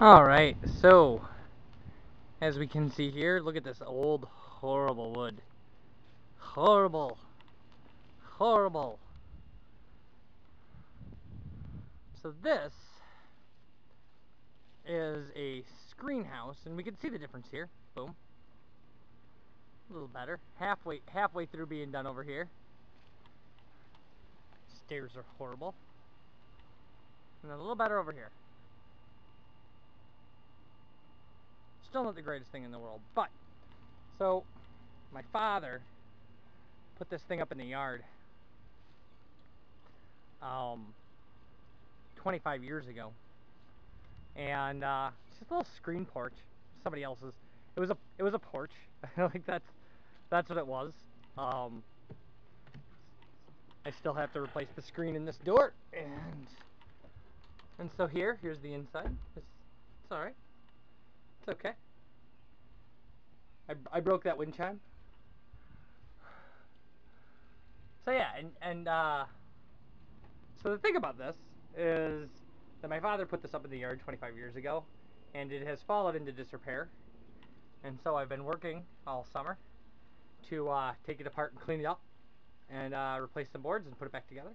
Alright, so, as we can see here, look at this old, horrible wood. Horrible. Horrible. So this is a screen house, and we can see the difference here. Boom. A little better. Halfway, halfway through being done over here. Stairs are horrible. And then a little better over here. Still not the greatest thing in the world, but so my father put this thing up in the yard um, 25 years ago, and uh, it's just a little screen porch. Somebody else's. It was a it was a porch. Like that's that's what it was. Um, I still have to replace the screen in this door, and and so here, here's the inside. It's, it's all right. It's okay. I, I broke that wind chime. So yeah, and, and uh, so the thing about this is that my father put this up in the yard 25 years ago, and it has fallen into disrepair. And so I've been working all summer to uh, take it apart and clean it up, and uh, replace some boards and put it back together.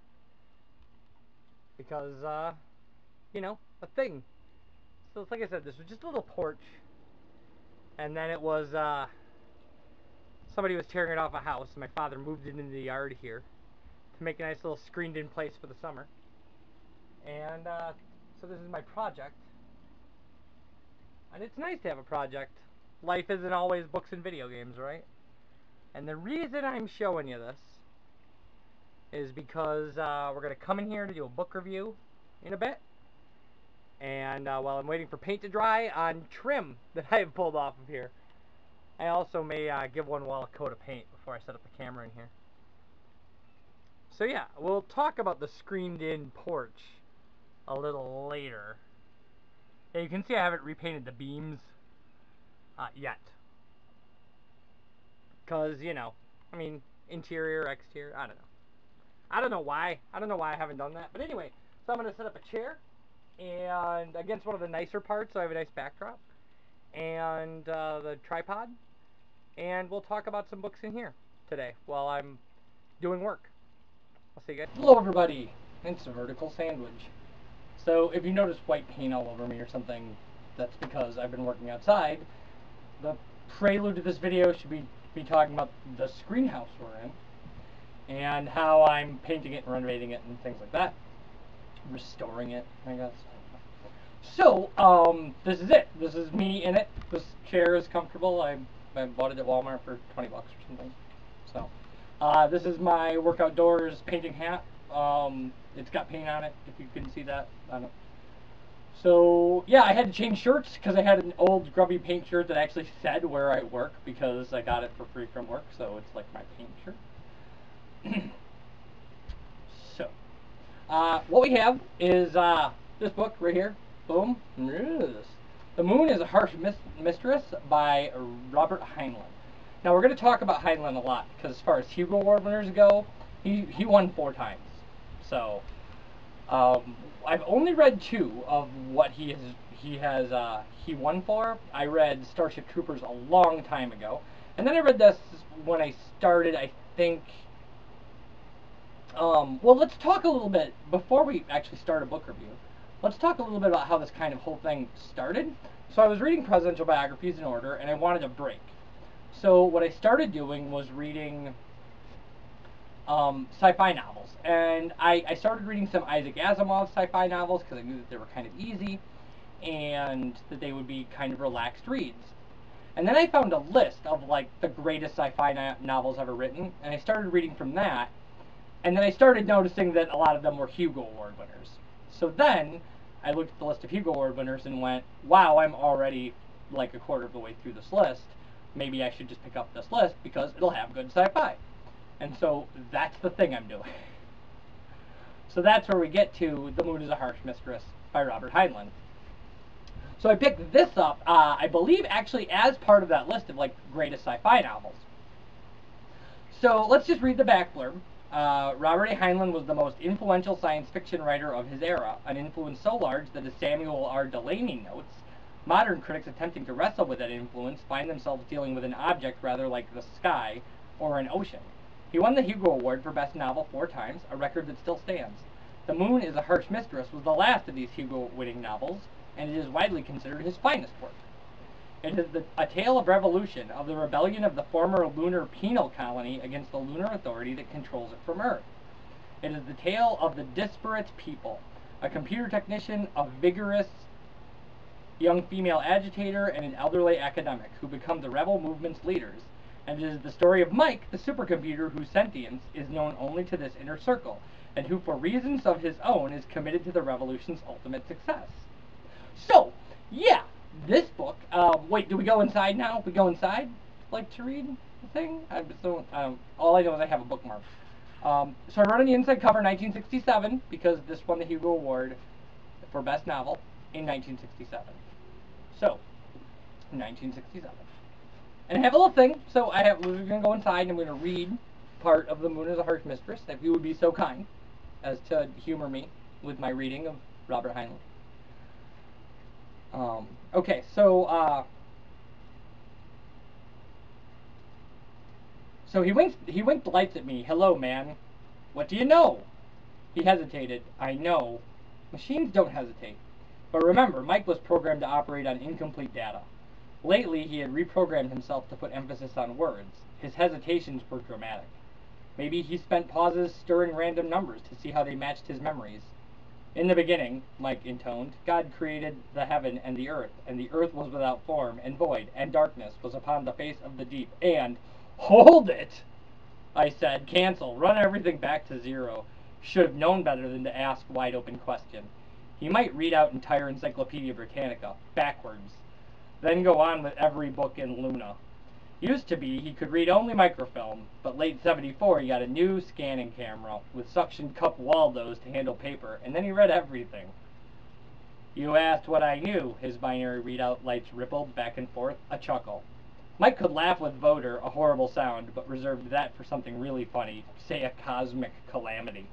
Because, uh, you know, a thing. So like I said, this was just a little porch. And then it was uh, somebody was tearing it off a house. And my father moved it into the yard here to make a nice little screened in place for the summer. And uh, so this is my project. And it's nice to have a project. Life isn't always books and video games right? And the reason I'm showing you this is because uh, we're going to come in here to do a book review in a bit and uh, while I'm waiting for paint to dry on trim that I have pulled off of here, I also may uh, give one wall a coat of paint before I set up the camera in here. So yeah, we'll talk about the screened in porch a little later. Yeah, you can see I haven't repainted the beams uh, yet. Because, you know, I mean, interior, exterior, I don't know. I don't know why. I don't know why I haven't done that. But anyway, so I'm going to set up a chair and against one of the nicer parts, so I have a nice backdrop, and uh, the tripod, and we'll talk about some books in here today while I'm doing work. I'll see you guys. Hello everybody, it's a vertical sandwich. So if you notice white paint all over me or something, that's because I've been working outside. The prelude to this video should be, be talking about the screen house we're in, and how I'm painting it and renovating it and things like that restoring it, I guess. So, um, this is it. This is me in it. This chair is comfortable. I, I bought it at Walmart for 20 bucks or something. So, uh, this is my work outdoors painting hat. Um, it's got paint on it, if you can see that. I don't so, yeah, I had to change shirts because I had an old grubby paint shirt that actually said where I work because I got it for free from work, so it's like my paint shirt. Uh, what we have is uh, this book right here. Boom. The Moon is a Harsh Mis Mistress by Robert Heinlein. Now we're going to talk about Heinlein a lot because as far as Hugo Award winners go, he, he won four times. So um, I've only read two of what he has he has uh, he won for. I read Starship Troopers a long time ago, and then I read this when I started. I think um, well, let's talk a little bit, before we actually start a book review, let's talk a little bit about how this kind of whole thing started. So I was reading presidential biographies in order, and I wanted a break. So what I started doing was reading um, sci-fi novels. And I, I, started reading some Isaac Asimov sci-fi novels because I knew that they were kind of easy and that they would be kind of relaxed reads. And then I found a list of like the greatest sci-fi no novels ever written, and I started reading from that. And then I started noticing that a lot of them were Hugo Award winners. So then I looked at the list of Hugo Award winners and went, wow, I'm already like a quarter of the way through this list. Maybe I should just pick up this list because it'll have good sci-fi. And so that's the thing I'm doing. So that's where we get to The Moon is a Harsh Mistress by Robert Heinlein. So I picked this up, uh, I believe actually as part of that list of like greatest sci-fi novels. So let's just read the back blurb. Uh, Robert A. Heinlein was the most influential science fiction writer of his era, an influence so large that as Samuel R. Delany notes, Modern critics attempting to wrestle with that influence find themselves dealing with an object rather like the sky or an ocean. He won the Hugo Award for Best Novel four times, a record that still stands. The Moon is a Harsh Mistress was the last of these Hugo-winning novels, and it is widely considered his finest work. It is the, a tale of revolution, of the rebellion of the former lunar penal colony against the lunar authority that controls it from Earth. It is the tale of the disparate people, a computer technician, a vigorous young female agitator, and an elderly academic who become the rebel movement's leaders. And it is the story of Mike, the supercomputer whose sentience is known only to this inner circle, and who, for reasons of his own, is committed to the revolution's ultimate success. So, yeah, this book. Uh, wait, do we go inside now? We go inside, like to read the thing. I so um, all I know is I have a bookmark. Um, so I wrote on the inside cover 1967 because this won the Hugo Award for Best Novel in 1967. So, 1967. And I have a little thing. So I have. We're gonna go inside and I'm gonna read part of The Moon is a Harsh Mistress. If you would be so kind as to humor me with my reading of Robert Heinlein. Um, okay, so uh, so he winked. He winked lights at me. Hello, man. What do you know? He hesitated. I know. Machines don't hesitate. But remember, Mike was programmed to operate on incomplete data. Lately, he had reprogrammed himself to put emphasis on words. His hesitations were dramatic. Maybe he spent pauses stirring random numbers to see how they matched his memories. In the beginning, Mike intoned, God created the heaven and the earth, and the earth was without form and void, and darkness was upon the face of the deep, and hold it! I said, cancel, run everything back to zero. Should have known better than to ask wide open question. He might read out entire Encyclopedia Britannica, backwards, then go on with every book in Luna. Used to be he could read only microfilm, but late 74 he got a new scanning camera with suction cup Waldos to handle paper, and then he read everything. You asked what I knew, his binary readout lights rippled back and forth, a chuckle. Mike could laugh with Voder, a horrible sound, but reserved that for something really funny, say a cosmic calamity.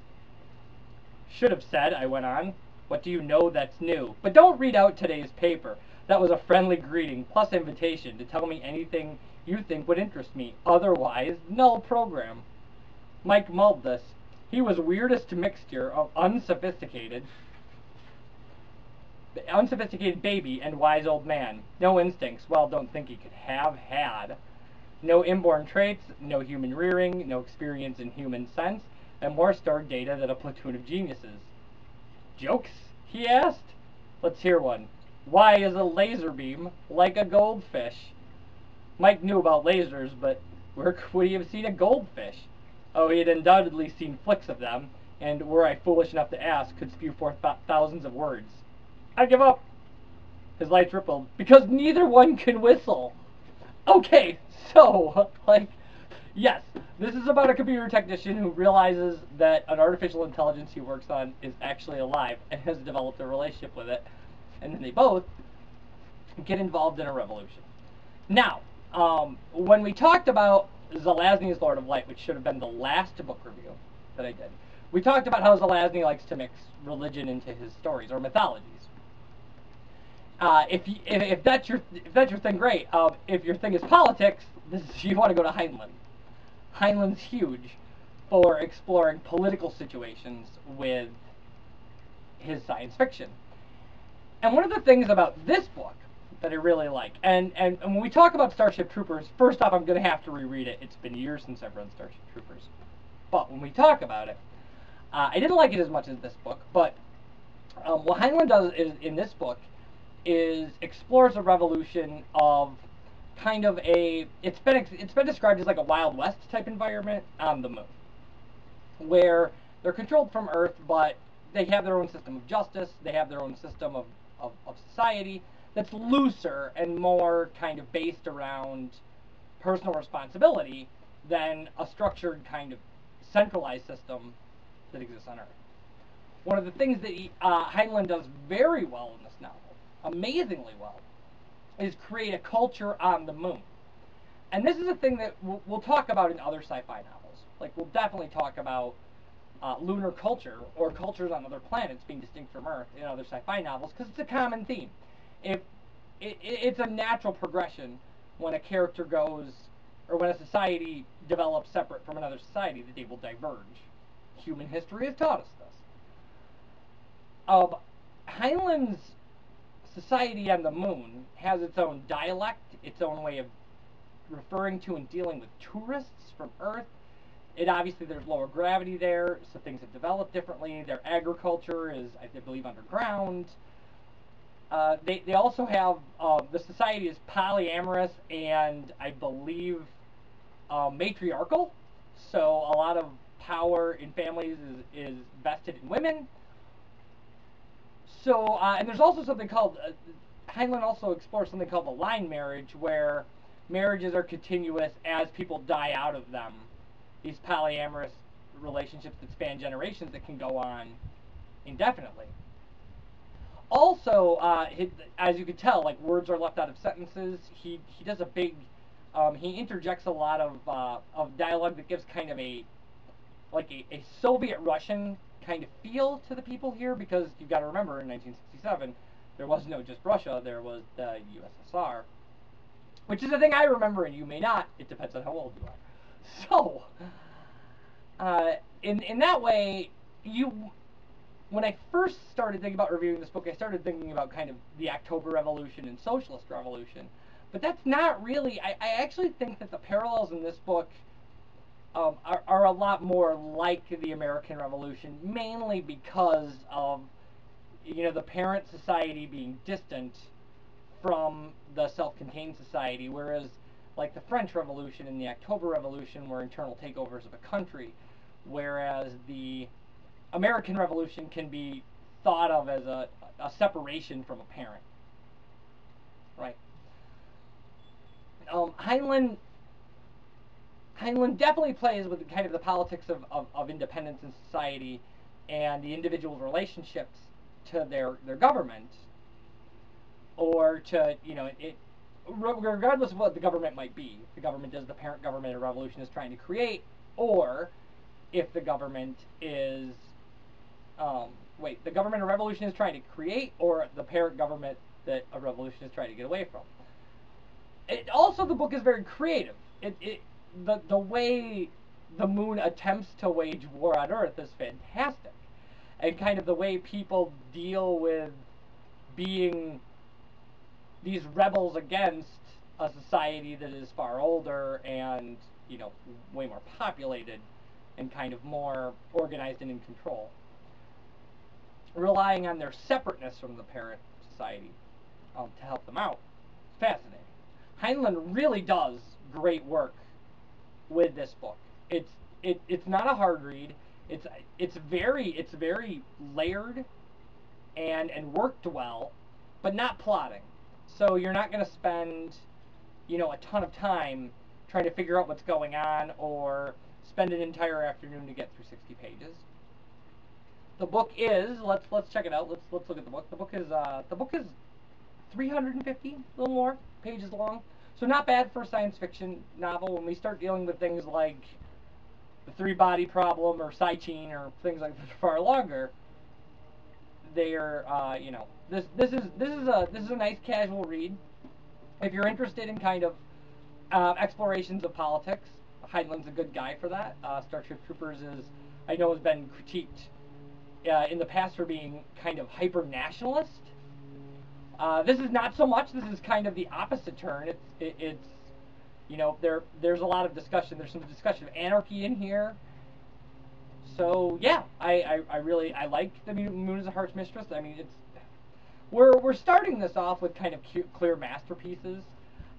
Should have said, I went on, what do you know that's new? But don't read out today's paper. That was a friendly greeting plus invitation to tell me anything you think would interest me. Otherwise, null program. Mike mulled this. He was weirdest mixture of unsophisticated, unsophisticated baby and wise old man. No instincts, well, don't think he could have had. No inborn traits, no human rearing, no experience in human sense, and more stored data than a platoon of geniuses. Jokes? he asked. Let's hear one. Why is a laser beam like a goldfish? Mike knew about lasers, but where would he have seen a goldfish? Oh, he had undoubtedly seen flicks of them, and were I foolish enough to ask, could spew forth th thousands of words. I give up. His lights rippled. Because neither one can whistle. Okay, so, like, yes, this is about a computer technician who realizes that an artificial intelligence he works on is actually alive and has developed a relationship with it. And then they both get involved in a revolution. Now, um, when we talked about Zelazny's Lord of Light, which should have been the last book review that I did, we talked about how Zelazny likes to mix religion into his stories or mythologies. Uh, if, if, if that's your if that's your thing, great. Uh, if your thing is politics, this is, you want to go to Heinlein. Heinlein's huge for exploring political situations with his science fiction. And one of the things about this book that I really like. And, and, and when we talk about Starship Troopers, first off, I'm going to have to reread it. It's been years since I've read Starship Troopers. But when we talk about it, uh, I didn't like it as much as this book, but um, what Heinlein does is, in this book is explores a revolution of kind of a it's been it's been described as like a Wild West type environment on the moon, where they're controlled from Earth, but they have their own system of justice, they have their own system of, of, of society, that's looser and more kind of based around personal responsibility than a structured kind of centralized system that exists on Earth. One of the things that he, uh, Heinlein does very well in this novel, amazingly well, is create a culture on the moon. And this is a thing that we'll, we'll talk about in other sci-fi novels. Like, we'll definitely talk about uh, lunar culture or cultures on other planets being distinct from Earth in other sci-fi novels because it's a common theme if it, it, it's a natural progression when a character goes, or when a society develops separate from another society, that they will diverge. Human history has taught us this. Um, Heinlein's society on the moon has its own dialect, its own way of referring to and dealing with tourists from Earth. It obviously there's lower gravity there, so things have developed differently. Their agriculture is, I believe, underground. Uh, they they also have uh, the society is polyamorous and I believe uh, matriarchal. So a lot of power in families is is vested in women. So uh, and there's also something called uh, Heinlein also explores something called the line marriage, where marriages are continuous as people die out of them. These polyamorous relationships that span generations that can go on indefinitely. Also, uh, he, as you can tell, like words are left out of sentences. He he does a big, um, he interjects a lot of uh, of dialogue that gives kind of a like a, a Soviet Russian kind of feel to the people here because you've got to remember in 1967 there was no just Russia, there was the USSR, which is a thing I remember and you may not. It depends on how old you are. So, uh, in in that way, you when I first started thinking about reviewing this book, I started thinking about kind of the October Revolution and Socialist Revolution. But that's not really, I, I actually think that the parallels in this book um, are, are a lot more like the American Revolution, mainly because of, you know, the parent society being distant from the self-contained society, whereas like the French Revolution and the October Revolution were internal takeovers of a country, whereas the American Revolution can be thought of as a, a separation from a parent. Right. Um, Heinlein, Heinlein definitely plays with the kind of the politics of, of, of independence in society and the individual's relationships to their, their government or to, you know, it, regardless of what the government might be. The government is the parent government a revolution is trying to create, or if the government is um, wait, the government a revolution is trying to create, or the parent government that a revolution is trying to get away from. It, also, the book is very creative. It, it the the way the moon attempts to wage war on Earth is fantastic, and kind of the way people deal with being these rebels against a society that is far older and you know way more populated and kind of more organized and in control relying on their separateness from the parent society um, to help them out. It's fascinating. Heinlein really does great work with this book. It's it, it's not a hard read. It's it's very it's very layered and and worked well, but not plotting. So you're not going to spend you know a ton of time trying to figure out what's going on or spend an entire afternoon to get through 60 pages the book is let's let's check it out. Let's let's look at the book. The book is uh, the book is 350, a little more pages long. So not bad for a science fiction novel. When we start dealing with things like the three body problem or Sitchin or things like that far longer, they are uh, you know this this is this is a this is a nice casual read. If you're interested in kind of uh, explorations of politics, Heinlein's a good guy for that. Uh, Starship Troopers is I know has been critiqued uh, in the past for being kind of hyper nationalist. Uh, this is not so much. This is kind of the opposite turn. It's it, it's you know there there's a lot of discussion. There's some discussion of anarchy in here. So yeah, I, I, I really I like the Moon is a Harsh Mistress. I mean it's we're we're starting this off with kind of cute, clear masterpieces,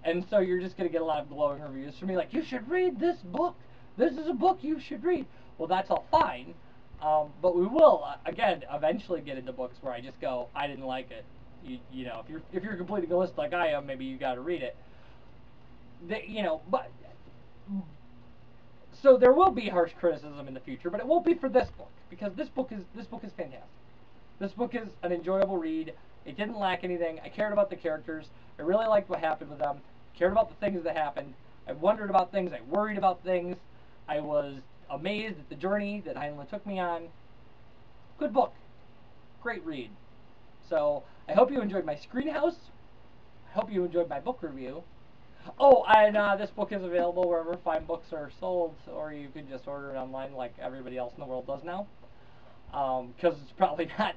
and so you're just gonna get a lot of glowing reviews from me like you should read this book. This is a book you should read. Well, that's all fine. Um, but we will uh, again eventually get into books where I just go, I didn't like it. You, you know, if you're if you're completely list like I am, maybe you got to read it. The, you know, but so there will be harsh criticism in the future, but it won't be for this book because this book is this book is fantastic. This book is an enjoyable read. It didn't lack anything. I cared about the characters. I really liked what happened with them. I Cared about the things that happened. I wondered about things. I worried about things. I was amazed at the journey that Heinlein took me on. Good book. Great read. So I hope you enjoyed my screen house. hope you enjoyed my book review. Oh, and uh, this book is available wherever fine books are sold, or you can just order it online like everybody else in the world does now. Because um, it's probably not.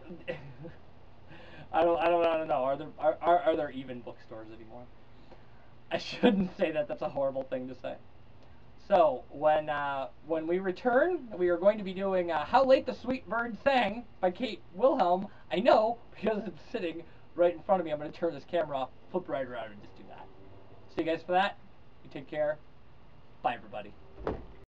I don't. I don't. I don't know. Are there are, are, are there even bookstores anymore? I shouldn't say that. That's a horrible thing to say. So when uh, when we return, we are going to be doing uh, "How Late the Sweet Bird Sang" by Kate Wilhelm. I know because it's sitting right in front of me. I'm going to turn this camera off, flip right around, and just do that. See you guys for that. You take care. Bye, everybody.